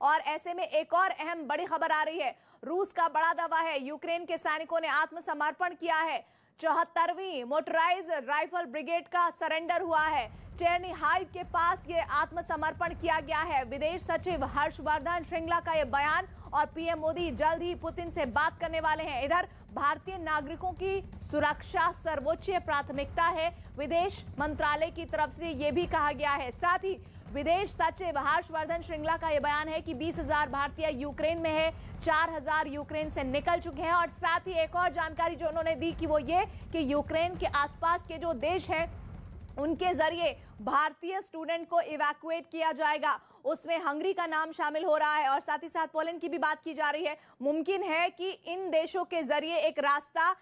और ऐसे में एक और अहम बड़ी खबर आ रही है। रूस का बड़ा दावा है, यूक्रेन के सैनिकों ने आत्मसमर्पण किया है। चौहत्तरवीं मोटराइज राइफल ब्रिगेड का सरेंडर हुआ है। चेरनी हाइव के पास ये आत्मसमर्पण किया गया है। विदेश सचिव हर्षवर्धन श्रृंगला का ये बयान और पीएम मोदी जल्द ही पुतिन से बात करने वाले हैं। इधर, भारतीय नागरिकों की सुरक्षा सर्वोच्च प्राथमिकता है। विदेश मंत्रालय की तरफ़ से ये भी कहा गया है। साथ ही विदेश सचिव हर्षवर्धन श्रृंगला का यह बयान है कि 20,000 भारतीय यूक्रेन में है 4,000 यूक्रेन से निकल चुके हैं और साथ ही एक और जानकारी जो उन्होंने दी कि वो ये कि यूक्रेन के आसपास के जो देश हैं उनके ज़रिए भारतीय स्टूडेंट को इवैक्यूएट किया जाएगा। उसमें हंगरी का नाम शामिल हो रहा है और साथ ही साथ पोलैंड की भी बात की जा रही है। मुमकिन है कि इन देशों के ज़रिए एक रास्ता